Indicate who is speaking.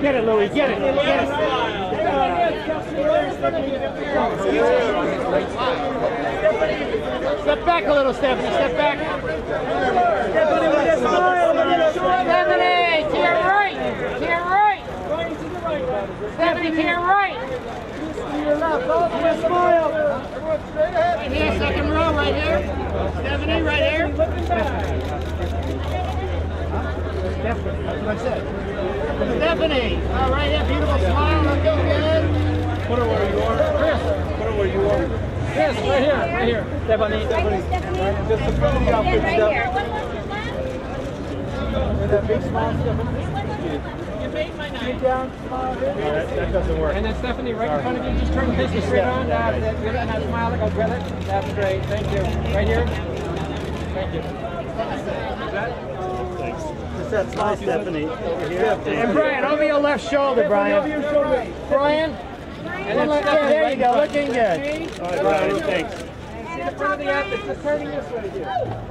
Speaker 1: Get it, Louis. Get it. Get it. Step back a little, Stephanie. Step back. Stephanie, to your right. To your right. Stephanie, to your right. Right here, second row, right here. Stephanie, right here. Stephanie, that's what I said. Stephanie, oh, right here, beautiful smile, looking good.
Speaker 2: Put her where you are.
Speaker 1: Chris,
Speaker 2: Put her where you are.
Speaker 1: Chris, right here, right here. Stephanie, Stephanie.
Speaker 2: Just the the outfit
Speaker 3: right
Speaker 2: stuff.
Speaker 3: here. What was the
Speaker 1: With that big smile, Stephanie.
Speaker 2: No, that, that doesn't work.
Speaker 1: And then Stephanie, right in front of you, just turn the business straight on. That's it. Give it that smile, goes with it. That's great. Thank you. Right here. Thank you.
Speaker 2: Just that smile, Stephanie. Over here.
Speaker 1: And Brian, over your left shoulder, Brian. Brian. And there you go, looking good.
Speaker 2: All right, Brian, thanks.
Speaker 1: See the front of the outfit, just turning this way here.